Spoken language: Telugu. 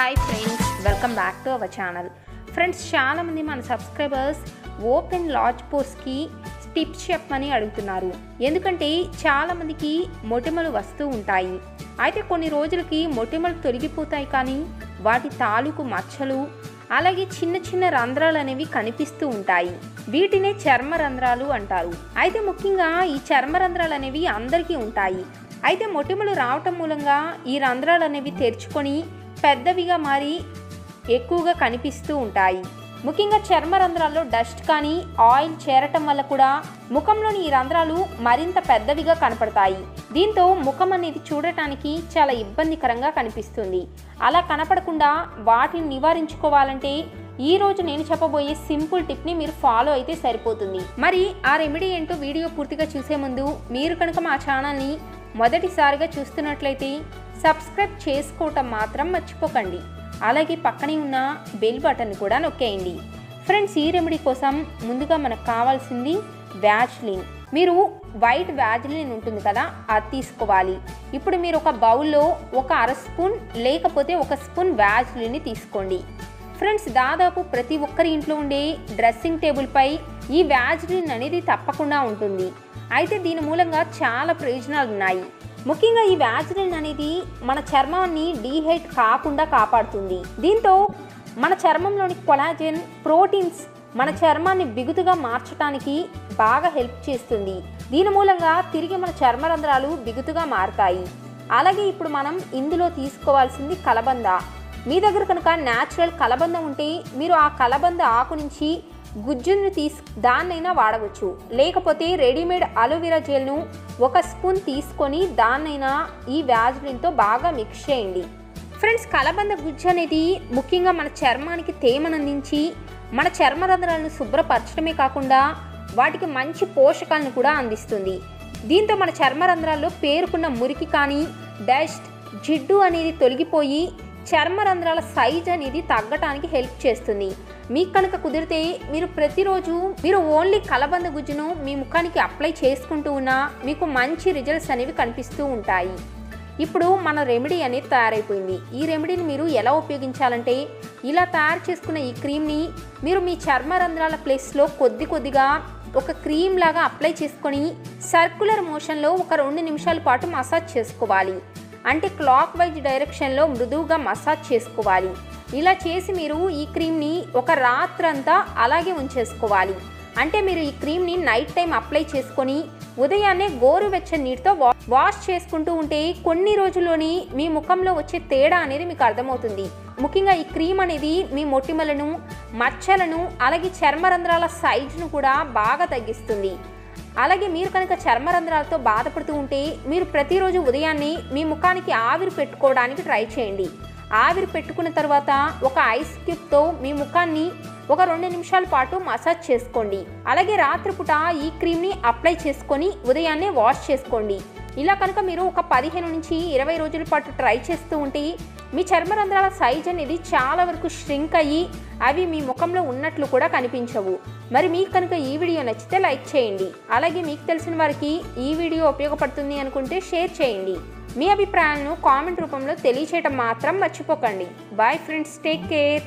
Hi friends welcome back to our channel friends చాలామంది మన సబ్స్క్రైబర్స్ ఓపెన్ లాజ్ పోస్ట్కి టిప్స్ చెప్పమని అడుగుతున్నారు. ఎందుకంటే చాలామందికి మొటిమలు వస్తూ ఉంటాయి. అయితే కొన్ని రోజులకి మొటిమలు తొలగిపోతాయి కానీ వాటి తాలూకు మచ్చలు అలాగే చిన్న చిన్న రంధ్రాలు అనేవి కనిపిస్తూ ఉంటాయి. వీటినే చర్మ రంధ్రాలు అంటారు. అయితే ముఖ్యంగా ఈ చర్మ రంధ్రాలు అనేవి అందరికీ ఉంటాయి. అయితే మొటిమలు రావటం మూలంగా ఈ రంధ్రాలు అనేవి తెరుచుకొని పెద్దవిగా మారి ఎక్కువగా కనిపిస్తూ ఉంటాయి. ముఖ్యంగా చర్మ రంధ్రాల్లో డస్ట్ కానీ ఆయిల్ చేరటం వల్ల కూడా ముఖంలోని ఈ రంధ్రాలు మరింత పెద్దవిగా కనపడతాయి. దీంతో ముఖం అనేది చూడటానికి చాలా ఇబ్బందికరంగా కనిపిస్తుంది. అలా కనపడకుండా వాటిని నివారించుకోవాలంటే ఈ రోజు నేను చెప్పబోయే సింపుల్ టిప్ని మీరు ఫాలో అయితే సరిపోతుంది. మరి ఆ రెమెడీ ఏంటో వీడియో పూర్తిగా చూసే ముందు మీరు కనుక మా ఛానల్ని మొదటిసారిగా చూస్తున్నట్లయితే సబ్స్క్రైబ్ చేసుకోవటం మాత్రం మర్చిపోకండి. అలాగే పక్కనే ఉన్న బెల్ బటన్ కూడా నొక్కేయండి. ఫ్రెండ్స్ ఈ రెమెడీ కోసం ముందుగా మనకు కావాల్సింది వ్యాజ్లిన్ మీరు వైట్ వ్యాజ్లిన్ ఉంటుంది కదా అది తీసుకోవాలి. ఇప్పుడు మీరు ఒక బౌల్లో ఒక అర స్పూన్ లేకపోతే ఒక స్పూన్ వ్యాజ్లిన్ని తీసుకోండి. ఫ్రెండ్స్ దాదాపు ప్రతి ఒక్కరి ఇంట్లో ఉండే డ్రెస్సింగ్ టేబుల్పై ఈ వ్యాజ్లిన్ అనేది తప్పకుండా ఉంటుంది. అయితే దీని మూలంగా చాలా ప్రయోజనాలు ఉన్నాయి. ముఖ్యంగా ఈ వ్యాజ్లిన్ అనేది మన చర్మాన్ని డీహైట్ కాకుండా కాపాడుతుంది. దీంతో మన చర్మంలోని కొలాజెన్ ప్రోటీన్స్ మన చర్మాన్ని బిగుతుగా మార్చడానికి బాగా హెల్ప్ చేస్తుంది. దీని మూలంగా తిరిగి మన చర్మ రంధ్రాలు బిగుతుగా మారతాయి. అలాగే ఇప్పుడు మనం ఇందులో తీసుకోవాల్సింది కలబంద. మీ దగ్గర కనుక న్యాచురల్ కలబంద ఉంటే మీరు ఆ కలబంద ఆకు నుంచి గుజ్జును తీసు దాన్నైనా వాడవచ్చు. లేకపోతే రెడీమేడ్ అలోవెరా జెల్ను ఒక స్పూన్ తీసుకొని దాన్నైనా ఈ వ్యాజ్లిన్తో బాగా మిక్స్ చేయండి. ఫ్రెండ్స్ కలబంద గుజ్జు అనేది ముఖ్యంగా మన చర్మానికి తేమను అందించి మన చర్మ రంధ్రాలను శుభ్రపరచడమే కాకుండా వాటికి మంచి పోషకాలను కూడా అందిస్తుంది. దీంతో మన చర్మ రంధ్రాల్లో పేరుకున్న మురికి కానీ డస్ట్ జిడ్డు అనేది తొలగిపోయి చర్మ రంధ్రాల సైజ్ అనేది తగ్గటానికి హెల్ప్ చేస్తుంది. మీకు కనుక కుదిరితే మీరు ప్రతిరోజు మీరు ఓన్లీ కలబంద గుజ్జును మీ ముఖానికి అప్లై చేసుకుంటూ ఉన్నా మీకు మంచి రిజల్ట్స్ అనేవి కనిపిస్తూ ఉంటాయి. ఇప్పుడు మన రెమెడీ అనేది తయారైపోయింది. ఈ రెమెడీని మీరు ఎలా ఉపయోగించాలంటే ఇలా తయారు చేసుకున్న ఈ క్రీమ్ని మీరు మీ చర్మ రంధ్రాల ప్లేస్లో కొద్ది కొద్దిగా ఒక క్రీమ్ లాగా అప్లై చేసుకొని సర్క్యులర్ మోషన్లో ఒక రెండు నిమిషాల పాటు మసాజ్ చేసుకోవాలి. అంటే క్లాక్ వైజ్ డైరెక్షన్లో మృదువుగా మసాజ్ చేసుకోవాలి. ఇలా చేసి మీరు ఈ క్రీమ్ని ఒక రాత్రంతా అలాగే ఉంచేసుకోవాలి. అంటే మీరు ఈ క్రీమ్ని నైట్ టైం అప్లై చేసుకొని ఉదయాన్నే గోరువెచ్చని నీటితో వాష్ చేసుకుంటూ ఉంటే కొన్ని రోజుల్లోని మీ ముఖంలో వచ్చే తేడా అనేది మీకు అర్థమవుతుంది. ముఖ్యంగా ఈ క్రీమ్ అనేది మీ మొటిమలను మచ్చలను అలాగే చర్మరంధ్రాల సైజును కూడా బాగా తగ్గిస్తుంది. అలాగే మీరు కనుక చర్మరంధ్రాలతో బాధపడుతూ ఉంటే మీరు ప్రతిరోజు ఉదయాన్నే మీ ముఖానికి ఆవిరి పెట్టుకోవడానికి ట్రై చేయండి. ఆవిరి పెట్టుకున్న తర్వాత ఒక ఐస్ క్యూబ్తో మీ ముఖాన్ని ఒక రెండు నిమిషాల పాటు మసాజ్ చేసుకోండి. అలాగే రాత్రిపూట ఈ క్రీమ్ని అప్లై చేసుకొని ఉదయాన్నే వాష్ చేసుకోండి. ఇలా కనుక మీరు ఒక పదిహేను నుంచి ఇరవై రోజుల పాటు ట్రై చేస్తూ ఉంటే మీ చర్మ రంధ్రాల సైజ్ అనేది చాలా వరకు ష్రింక్ అయ్యి అవి మీ ముఖంలో ఉన్నట్లు కూడా కనిపించవు. మరి మీకు కనుక ఈ వీడియో నచ్చితే లైక్ చేయండి. అలాగే మీకు తెలిసిన వారికి ఈ వీడియో ఉపయోగపడుతుంది అనుకుంటే షేర్ చేయండి. మీ అభిప్రాయాలను కామెంట్ రూపంలో తెలియచేయటం మాత్రం మర్చిపోకండి. Bye friends take care